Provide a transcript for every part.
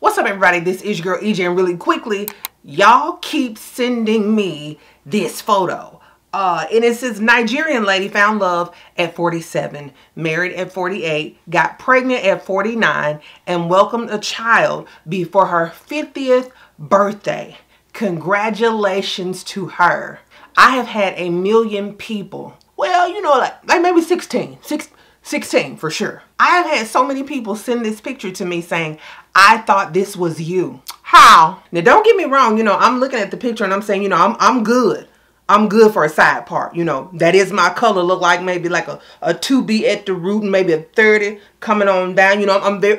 What's up everybody? This is your girl EJ and really quickly, y'all keep sending me this photo. Uh, and it says Nigerian lady found love at 47, married at 48, got pregnant at 49, and welcomed a child before her 50th birthday. Congratulations to her. I have had a million people, well, you know, like, like maybe 16, six, 16 for sure. I have had so many people send this picture to me saying, I thought this was you. How? Now don't get me wrong, you know, I'm looking at the picture and I'm saying, you know, I'm, I'm good. I'm good for a side part, you know. That is my color. Look like maybe like a, a 2B at the root and maybe a 30 coming on down. You know, I'm very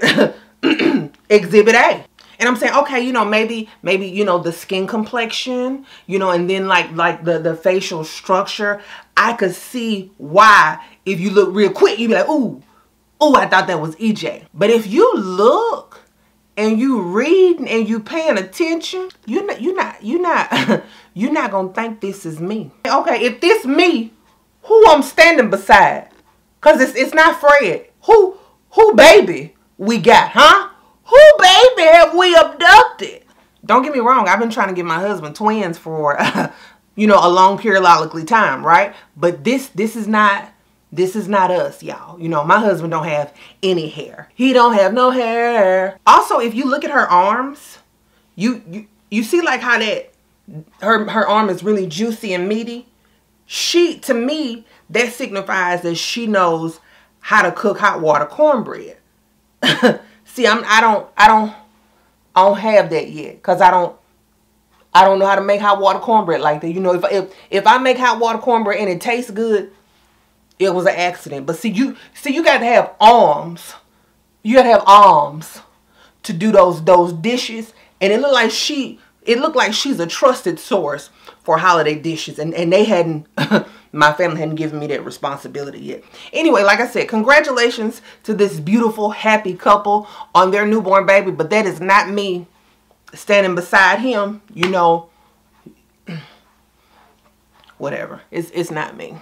exhibit A. And I'm saying, okay, you know, maybe, maybe, you know, the skin complexion, you know, and then like, like the, the facial structure, I could see why if you look real quick, you'd be like, ooh, ooh, I thought that was EJ. But if you look and you reading and you paying attention, you're not, you're not, you're not, you're not gonna think this is me. Okay, if this me, who I'm standing beside? Cause it's it's not Fred. Who who baby we got, huh? Who baby have we abducted? Don't get me wrong, I've been trying to get my husband twins for you know a long periodically time, right? But this this is not this is not us, y'all. You know, my husband don't have any hair. He don't have no hair. Also, if you look at her arms, you you, you see like how that her her arm is really juicy and meaty. She to me that signifies that she knows how to cook hot water cornbread. see, I'm I don't I don't I don't have that yet cuz I don't I don't know how to make hot water cornbread like that. You know, if if if I make hot water cornbread and it tastes good, it was an accident. But see, you see, you got to have arms. You got to have arms to do those those dishes. And it looked like she, it looked like she's a trusted source for holiday dishes. And and they hadn't, my family hadn't given me that responsibility yet. Anyway, like I said, congratulations to this beautiful, happy couple on their newborn baby. But that is not me standing beside him. You know, whatever. It's it's not me.